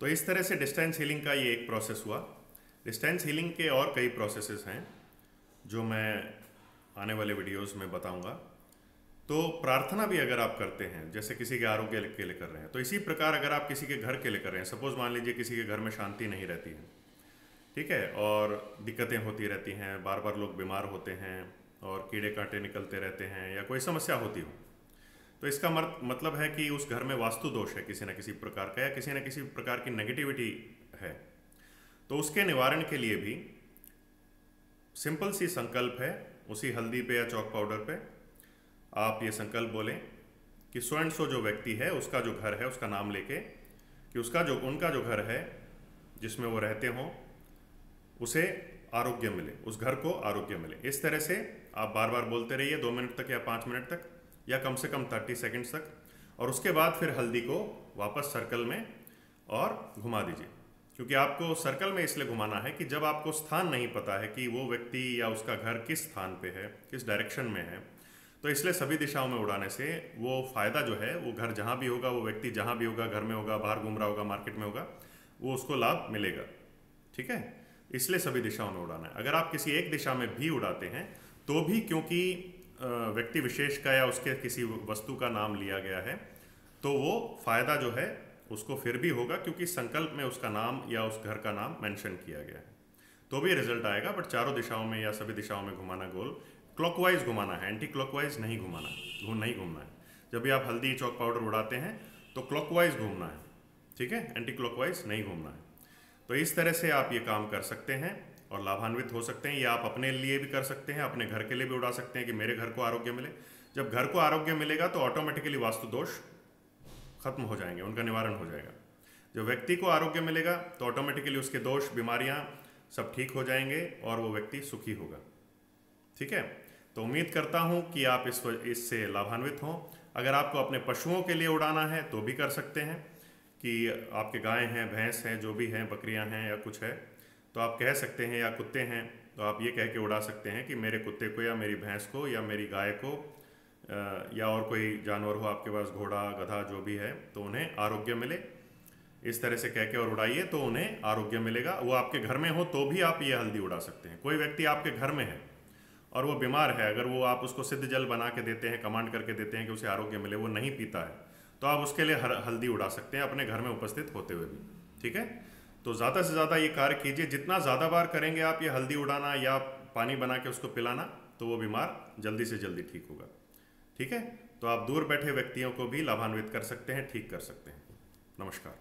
तो इस तरह से डिस्टेंस हीलिंग का ये एक प्रोसेस हुआ। डिस्टेंस हीलिंग के और कई प्रोसेसेस हैं, जो मैं आने वाले वीडियोस में बताऊँगा। तो प्रार्थना भी अगर आप करते हैं, जैसे किसी के आरोग्य के लिए कर रहे हैं तो इसी प्रकार अगर आप किसी के घर के लिए कर रहे हैं सपोज़ मान लीजिए किसी के घर में शांति नहीं रहती है, ठीक है, और दिक्कतें होती रहती हैं बार बार लोग बीमार होते हैं, और कीड़े कांटे निकलते रहते हैं, या कोई समस्या होती हो तो इसका मतलब है कि उस घर में वास्तु दोष है किसी न किसी प्रकार का या किसी न किसी प्रकार की नेगेटिविटी है। तो उसके निवारण के लिए भी सिंपल सी संकल्प है, उसी हल्दी पे या चौक पाउडर पे आप ये संकल्प बोलें कि स्वयं सो जो व्यक्ति है, उसका जो घर है, उसका नाम लेके कि उसका जो, उनका जो घर है, जिसमें वो रहते हों, उसे आरोग्य मिले, उस घर को आरोग्य मिले। इस तरह से आप बार बार बोलते रहिए, दो मिनट तक या पाँच मिनट तक। या कम से कम थर्टी सेकेंड्स तक, और उसके बाद फिर हल्दी को वापस सर्कल में और घुमा दीजिए। क्योंकि आपको सर्कल में इसलिए घुमाना है कि जब आपको स्थान नहीं पता है कि वो व्यक्ति या उसका घर किस स्थान पे है, किस डायरेक्शन में है तो इसलिए सभी दिशाओं में उड़ाने से वो फ़ायदा जो है, वो घर जहाँ भी होगा, वो व्यक्ति जहाँ भी होगा, घर में होगा, बाहर घूम रहा होगा मार्केट में होगा, वो उसको लाभ मिलेगा। ठीक है? इसलिए सभी दिशाओं में उड़ाना है। अगर आप किसी एक दिशा में भी उड़ाते हैं तो भी क्योंकि व्यक्ति विशेष का या उसके किसी वस्तु का नाम लिया गया है तो वो फ़ायदा जो है, उसको फिर भी होगा क्योंकि संकल्प में उसका नाम या उस घर का नाम मेंशन किया गया है। तो भी रिज़ल्ट आएगा, बट चारों दिशाओं में या सभी दिशाओं में घुमाना गोल, क्लॉकवाइज घुमाना है एंटी क्लॉकवाइज नहीं घुमाना घूम नहीं घूमना है। जब भी आप हल्दी चौक पाउडर उड़ाते हैं तो क्लॉकवाइज घूमना है, ठीक है? एंटी क्लॉकवाइज नहीं घूमना है। तो इस तरह से आप ये काम कर सकते हैं। और लाभान्वित हो सकते हैं, या आप अपने लिए भी कर सकते हैं, अपने घर के लिए भी उड़ा सकते हैं कि मेरे घर को आरोग्य मिले। जब घर को आरोग्य मिलेगा तो ऑटोमेटिकली वास्तु दोष खत्म हो जाएँगे, उनका निवारण हो जाएगा। जब व्यक्ति को आरोग्य मिलेगा तो ऑटोमेटिकली उसके दोष, बीमारियाँ सब ठीक हो जाएँगे और वो व्यक्ति सुखी होगा। ठीक है? तो उम्मीद करता हूँ कि आप इस इससे लाभान्वित हों। अगर आपको अपने पशुओं के लिए उड़ाना है तो भी कर सकते हैं कि आपके गाय हैं, भैंस हैं, जो भी हैं, बकरियाँ हैं या कुछ है तो आप कह सकते हैं या कुत्ते हैं तो आप ये कह के उड़ा सकते हैं कि मेरे कुत्ते को या मेरी भैंस को या मेरी गाय को या और कोई जानवर हो आपके पास, घोड़ा, गधा, जो भी है तो उन्हें आरोग्य मिले। इस तरह से कह के और उड़ाइए तो उन्हें आरोग्य मिलेगा। वो आपके घर में हो तो भी आप ये हल्दी उड़ा सकते हैं। कोई व्यक्ति आपके घर में है और वो बीमार है, अगर वो आप उसको सिद्ध जल बना के देते हैं, कमांड करके देते हैं कि उसे आरोग्य मिले, वो नहीं पीता है तो आप उसके लिए हल्दी उड़ा सकते हैं, अपने घर में उपस्थित होते हुए भी। ठीक है? तो ज़्यादा से ज़्यादा ये कार्य कीजिए। जितना ज़्यादा बार करेंगे आप ये हल्दी उड़ाना या पानी बना के उसको पिलाना तो वो बीमार जल्दी से जल्दी ठीक होगा। ठीक है? तो आप दूर बैठे व्यक्तियों को भी लाभान्वित कर सकते हैं, ठीक कर सकते हैं। नमस्कार।